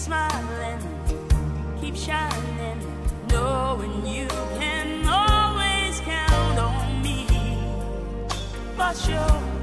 smiling, keep shining, knowing you can always count on me for sure.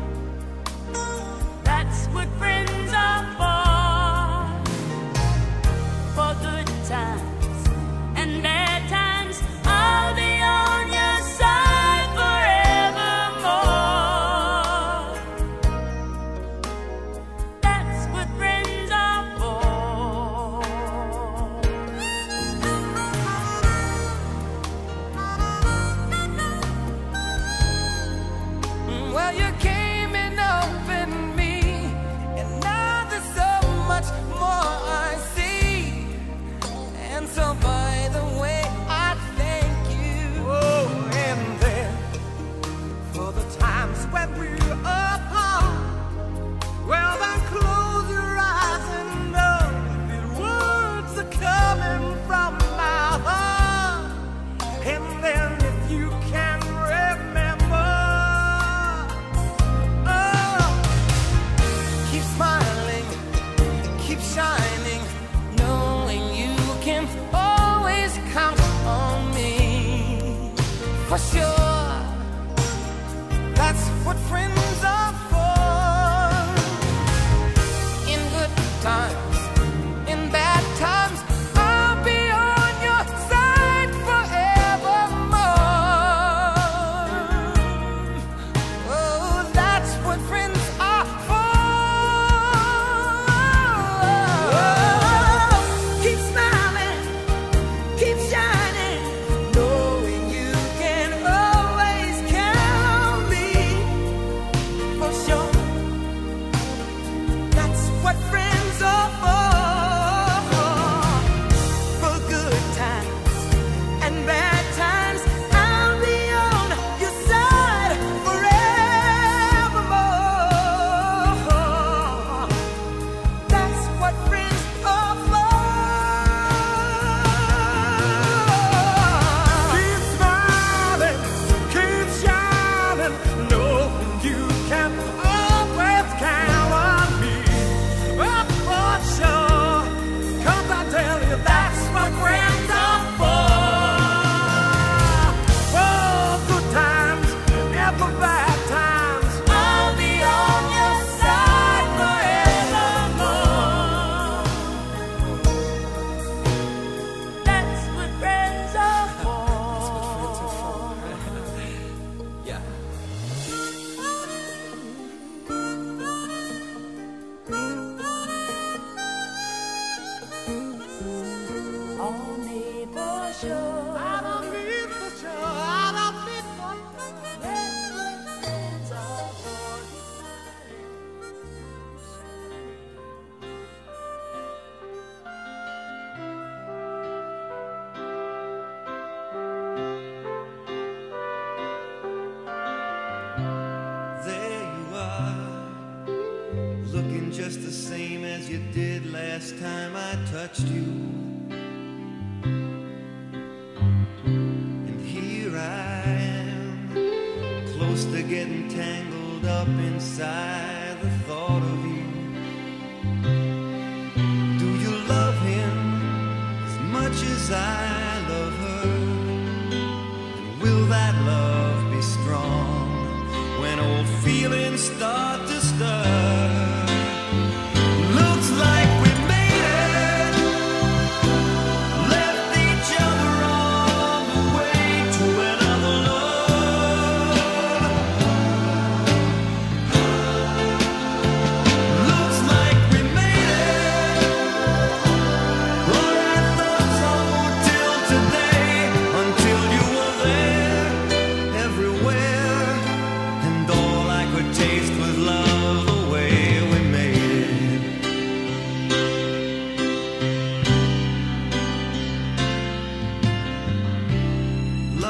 just the same as you did last time I touched you. And here I am, close to getting tangled up inside the thought of you.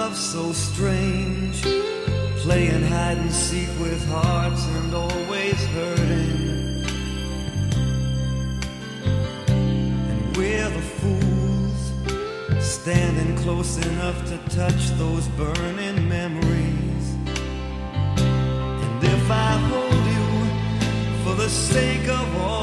Love so strange, playing hide and seek with hearts and always hurting. And we're the fools, standing close enough to touch those burning memories. And if I hold you for the sake of all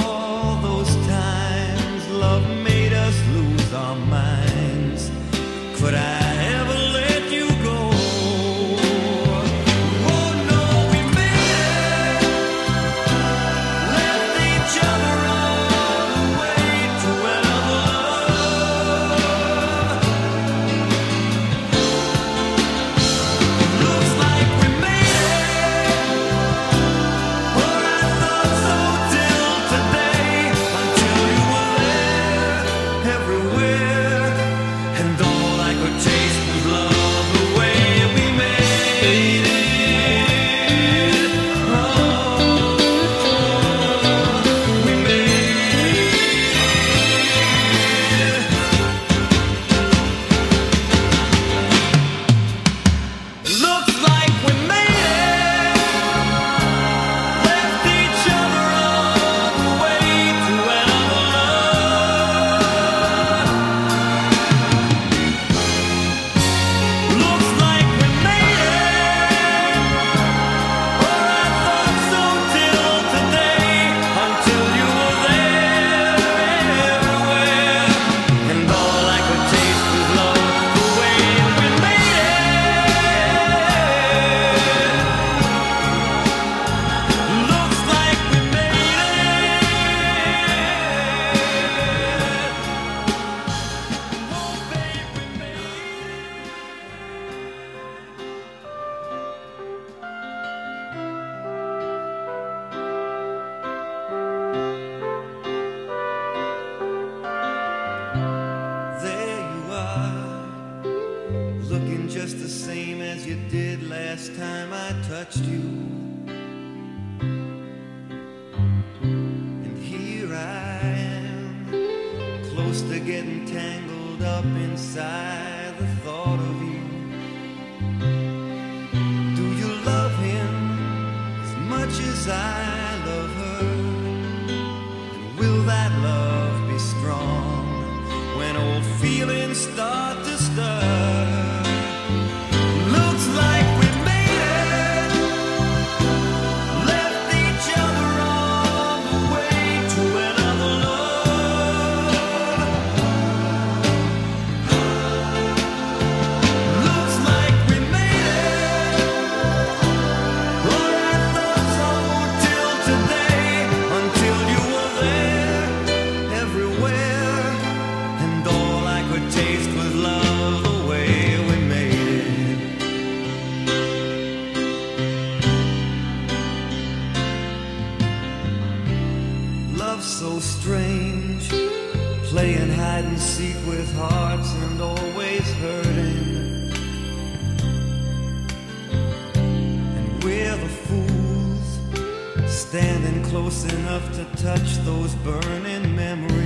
time I touched you. And here I am, close to getting tangled up inside the thought of you. Do you love him as much as I love her? And will that love be strong when old feelings start with hearts and always hurting. And we're the fools, standing close enough to touch those burning memories.